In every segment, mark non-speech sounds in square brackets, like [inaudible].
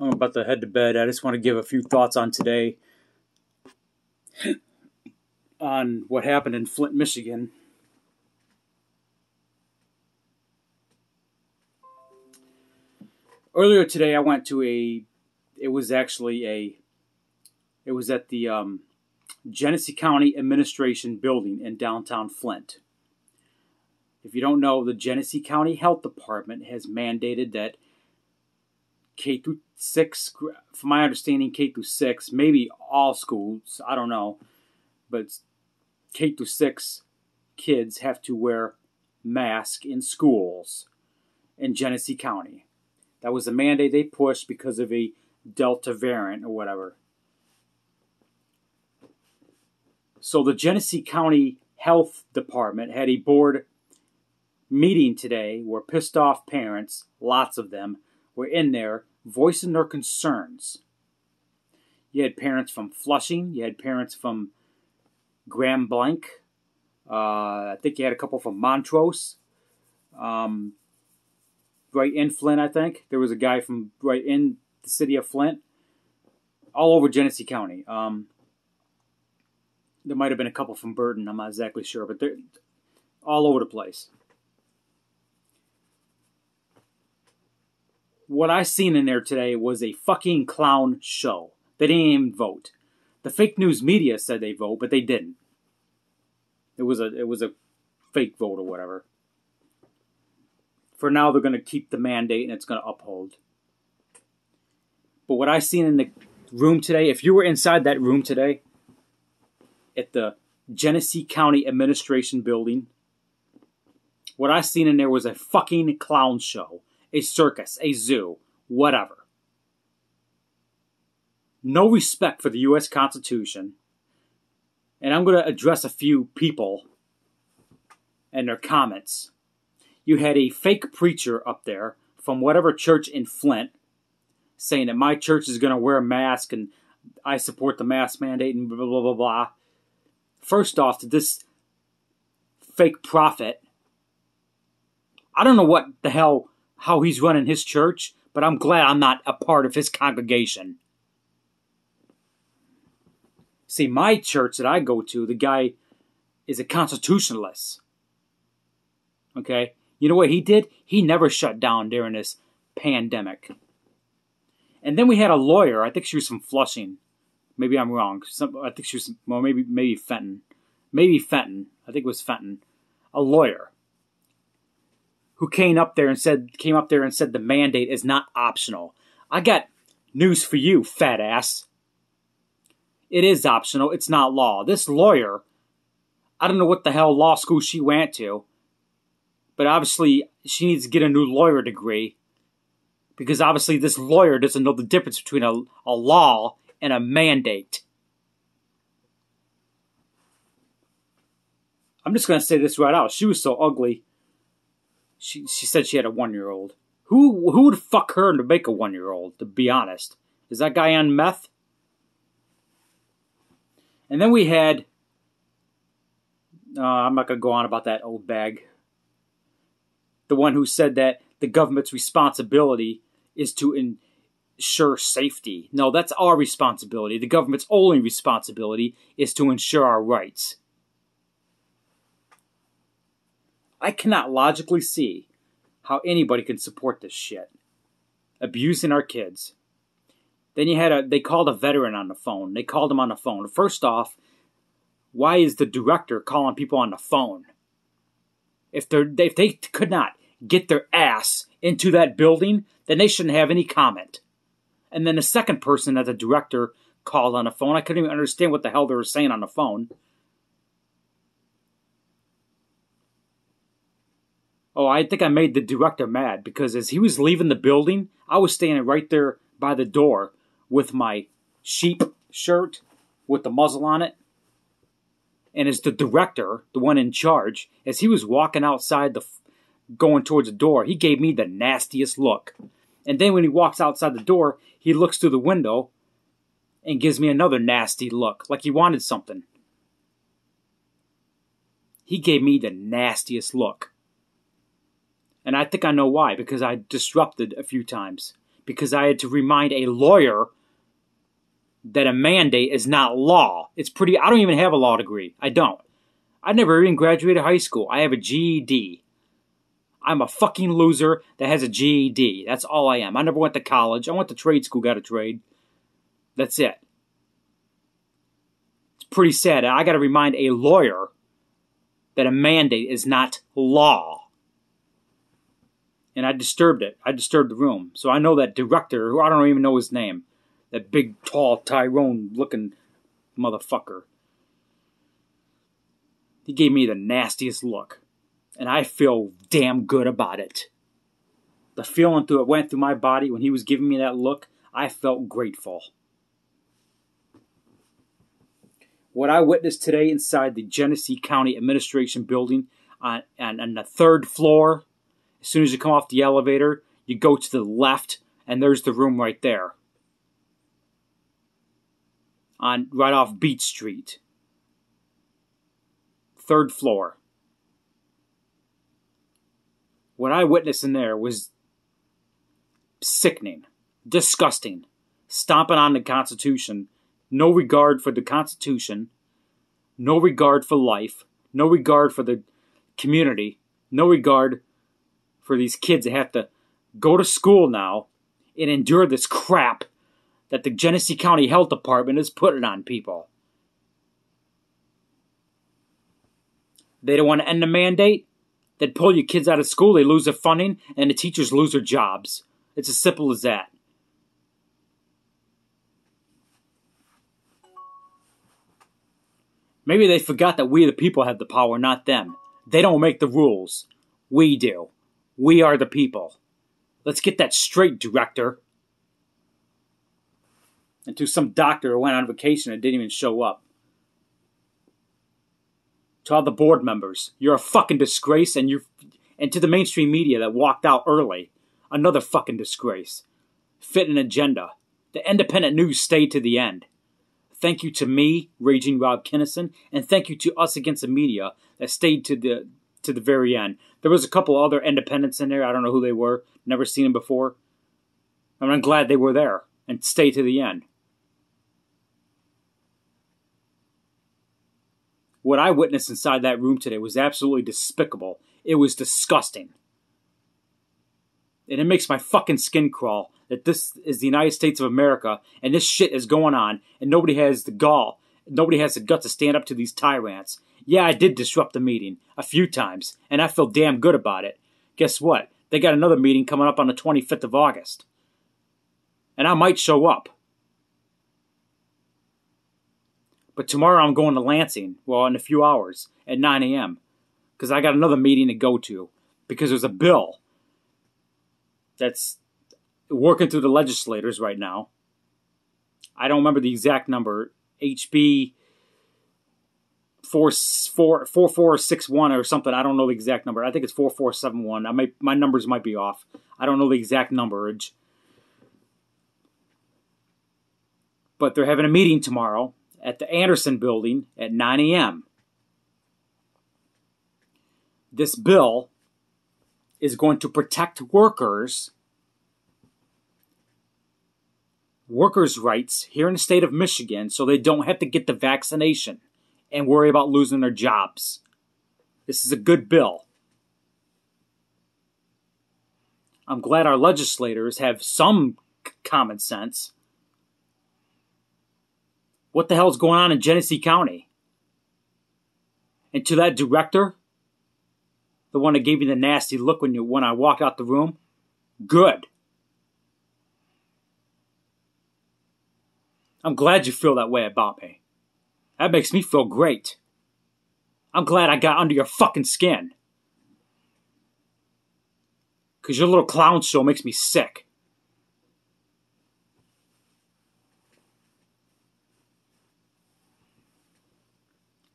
I'm about to head to bed. I just want to give a few thoughts on today [clears throat] on what happened in Flint, Michigan. Earlier today, I went to a. It was actually a. It was at the um, Genesee County Administration Building in downtown Flint. If you don't know, the Genesee County Health Department has mandated that K through six, from my understanding, K through six, maybe all schools, I don't know, but K through six kids have to wear masks in schools in Genesee County. That was a mandate they pushed because of a Delta variant or whatever. So the Genesee County Health Department had a board meeting today where pissed off parents, lots of them, were in there voicing their concerns. You had parents from Flushing, you had parents from Grand Blanc, uh, I think you had a couple from Montrose, um, right in Flint, I think. There was a guy from right in the city of Flint, all over Genesee County. Um, there might have been a couple from Burton, I'm not exactly sure, but they're all over the place. What I seen in there today was a fucking clown show. They didn't even vote. The fake news media said they vote, but they didn't. It was a it was a fake vote or whatever. For now, they're going to keep the mandate and it's going to uphold. But what I seen in the room today, if you were inside that room today, at the Genesee County Administration Building, what I seen in there was a fucking clown show a circus, a zoo, whatever. No respect for the U.S. Constitution. And I'm going to address a few people and their comments. You had a fake preacher up there from whatever church in Flint saying that my church is going to wear a mask and I support the mask mandate and blah, blah, blah, blah. First off, to this fake prophet, I don't know what the hell how he's running his church, but I'm glad I'm not a part of his congregation. See, my church that I go to, the guy is a constitutionalist. Okay? You know what he did? He never shut down during this pandemic. And then we had a lawyer, I think she was from Flushing. Maybe I'm wrong. Some, I think she was, well, maybe, maybe Fenton. Maybe Fenton. I think it was Fenton. A lawyer who came up there and said came up there and said the mandate is not optional. I got news for you, fat ass. It is optional. It's not law. This lawyer, I don't know what the hell law school she went to, but obviously she needs to get a new lawyer degree because obviously this lawyer doesn't know the difference between a, a law and a mandate. I'm just going to say this right out. She was so ugly she she said she had a one year old. Who who would fuck her to make a one year old? To be honest, is that guy on meth? And then we had. Uh, I'm not gonna go on about that old bag. The one who said that the government's responsibility is to ensure safety. No, that's our responsibility. The government's only responsibility is to ensure our rights. I cannot logically see how anybody can support this shit. Abusing our kids. Then you had a they called a veteran on the phone. They called him on the phone. First off, why is the director calling people on the phone? If they if they could not get their ass into that building, then they shouldn't have any comment. And then the second person that the director called on the phone, I couldn't even understand what the hell they were saying on the phone. Oh, I think I made the director mad because as he was leaving the building, I was standing right there by the door with my sheep shirt with the muzzle on it. And as the director, the one in charge, as he was walking outside the going towards the door, he gave me the nastiest look. And then when he walks outside the door, he looks through the window and gives me another nasty look, like he wanted something. He gave me the nastiest look. And I think I know why, because I disrupted a few times. because I had to remind a lawyer that a mandate is not law. It's pretty, I don't even have a law degree. I don't. I never even graduated high school. I have a GED. I'm a fucking loser that has a GED. That's all I am. I never went to college. I went to trade school, got a trade. That's it. It's pretty sad. I got to remind a lawyer that a mandate is not law. And I disturbed it. I disturbed the room. So I know that director, who I don't even know his name, that big, tall, Tyrone looking motherfucker. He gave me the nastiest look. And I feel damn good about it. The feeling through it went through my body when he was giving me that look. I felt grateful. what I witnessed today inside the Genesee County Administration Building on, on, on the third floor, as soon as you come off the elevator, you go to the left, and there's the room right there. On right off Beach Street. Third floor. What I witnessed in there was sickening, disgusting, stomping on the Constitution no regard for the Constitution, no regard for life, no regard for the community, no regard for these kids that have to go to school now and endure this crap that the Genesee County Health Department is putting on people. They don't want to end the mandate? They'd pull your kids out of school, they lose their funding, and the teachers lose their jobs. It's as simple as that. Maybe they forgot that we the people have the power, not them. They don't make the rules. We do. We are the people. Let's get that straight, director. And to some doctor who went on vacation and didn't even show up. To all the board members, you're a fucking disgrace, and you and to the mainstream media that walked out early, another fucking disgrace. Fit an agenda. The independent news stayed to the end. Thank you to me, Raging Rob Kinnison, and thank you to Us Against the Media that stayed to the to the very end. There was a couple other independents in there. I don't know who they were. Never seen them before. And I'm glad they were there and stay to the end. What I witnessed inside that room today was absolutely despicable. It was disgusting. And it makes my fucking skin crawl that this is the United States of America and this shit is going on and nobody has the gall, nobody has the gut to stand up to these tyrants. Yeah, I did disrupt the meeting a few times and I feel damn good about it. Guess what? They got another meeting coming up on the 25th of August. And I might show up. But tomorrow I'm going to Lansing, well, in a few hours at 9 a.m. Because I got another meeting to go to. Because there's a bill that's working through the legislators right now. I don't remember the exact number. HB four four four four six one or something. I don't know the exact number. I think it's four four seven one. I might my numbers might be off. I don't know the exact numberage. But they're having a meeting tomorrow at the Anderson building at 9 a.m. This bill is going to protect workers workers' rights here in the state of Michigan so they don't have to get the vaccination and worry about losing their jobs. This is a good bill. I'm glad our legislators have some common sense. What the hell's going on in Genesee County? And to that director, the one that gave me the nasty look when you when I walked out the room, good. I'm glad you feel that way about me. That makes me feel great. I'm glad I got under your fucking skin. Because your little clown show makes me sick.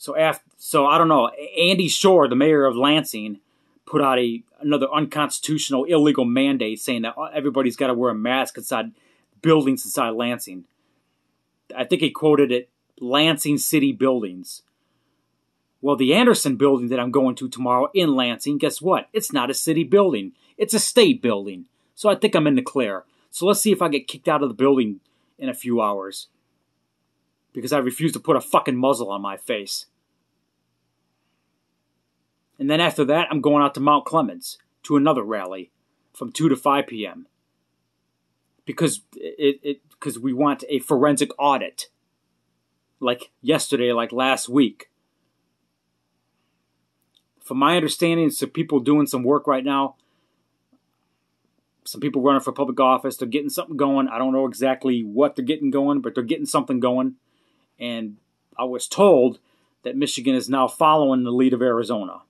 So after, so I don't know. Andy Schor, the mayor of Lansing, put out a another unconstitutional, illegal mandate saying that everybody's got to wear a mask inside buildings inside Lansing. I think he quoted it Lansing City buildings. Well, the Anderson building that I'm going to tomorrow in Lansing, guess what? It's not a city building. It's a state building. So I think I'm in the clear. So let's see if I get kicked out of the building in a few hours. Because I refuse to put a fucking muzzle on my face. And then after that, I'm going out to Mount Clemens to another rally from 2 to 5 p.m. Because it, it because we want a forensic audit. Like yesterday, like last week. From my understanding, some people doing some work right now. Some people running for public office. They're getting something going. I don't know exactly what they're getting going, but they're getting something going. And I was told that Michigan is now following the lead of Arizona.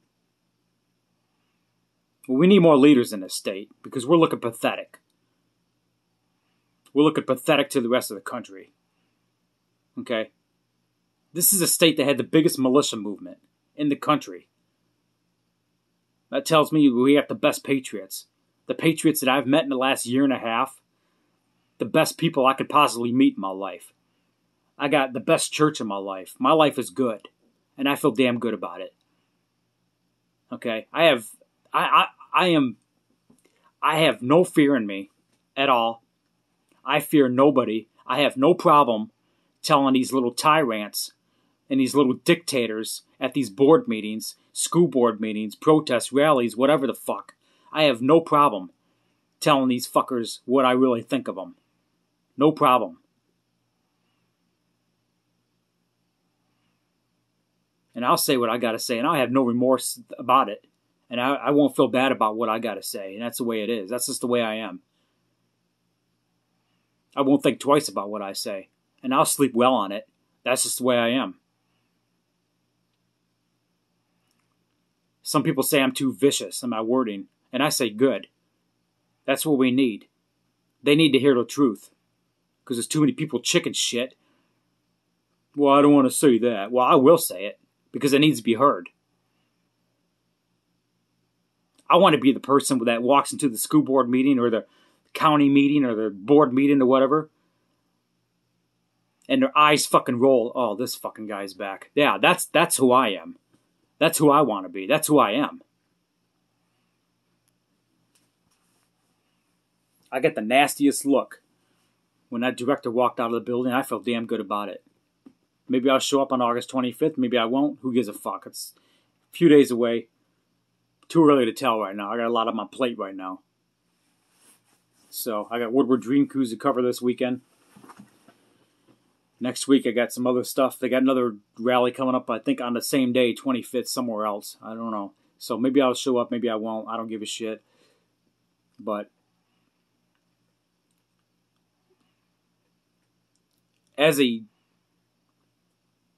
We need more leaders in this state because we're looking pathetic. We're looking pathetic to the rest of the country. Okay? This is a state that had the biggest militia movement in the country. That tells me we got the best patriots. The patriots that I've met in the last year and a half, the best people I could possibly meet in my life. I got the best church in my life. My life is good, and I feel damn good about it. Okay? I have I, I I am I have no fear in me at all. I fear nobody. I have no problem telling these little tyrants and these little dictators at these board meetings, school board meetings, protests, rallies, whatever the fuck. I have no problem telling these fuckers what I really think of them. No problem. And I'll say what I got to say, and I have no remorse about it and I, I won't feel bad about what I got to say. And that's the way it is. That's just the way I am. I won't think twice about what I say, and I'll sleep well on it. That's just the way I am. Some people say I'm too vicious in my wording, and I say good. That's what we need. They need to hear the truth. Because there's too many people chicken shit. Well, I don't want to say that. Well, I will say it, because it needs to be heard. I want to be the person that walks into the school board meeting or the county meeting or the board meeting or whatever. And their eyes fucking roll. Oh, this fucking guy's back. Yeah, that's that's who I am. That's who I want to be. That's who I am. I get the nastiest look when that director walked out of the building. I felt damn good about it. Maybe I'll show up on August 25th. Maybe I won't. Who gives a fuck? It's a few days away too early to tell right now. I got a lot on my plate right now. So I got Woodward Dream Cruise to cover this weekend. Next week I got some other stuff. They got another rally coming up, I think on the same day, 25th, somewhere else. I don't know. So maybe I'll show up, maybe I won't. I don't give a shit. But as a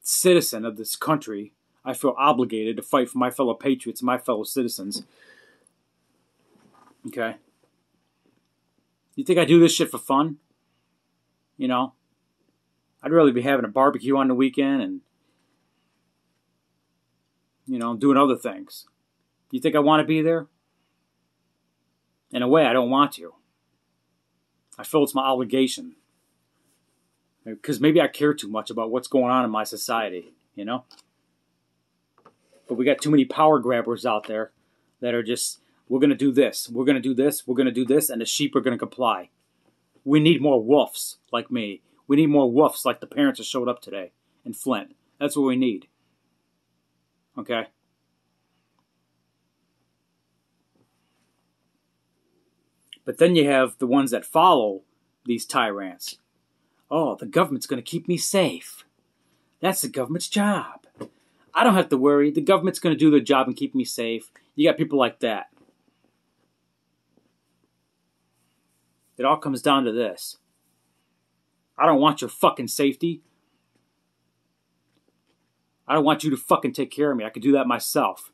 citizen of this country, I feel obligated to fight for my fellow patriots, my fellow citizens. Okay? You think I do this shit for fun? You know? I'd really be having a barbecue on the weekend and, you know, doing other things. You think I want to be there? In a way, I don't want to. I feel it's my obligation. Because maybe I care too much about what's going on in my society, you know? But we got too many power grabbers out there that are just, we're going to do this, we're going to do this, we're going to do this, and the sheep are going to comply. We need more wolves like me. We need more wolves like the parents that showed up today in Flint. That's what we need. Okay? But then you have the ones that follow these tyrants. Oh, the government's going to keep me safe. That's the government's job. I don't have to worry. The government's going to do their job and keep me safe. You got people like that. It all comes down to this. I don't want your fucking safety. I don't want you to fucking take care of me. I could do that myself.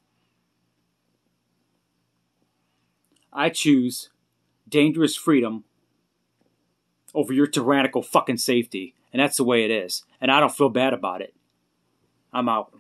I choose dangerous freedom over your tyrannical fucking safety. And that's the way it is. And I don't feel bad about it. I'm out.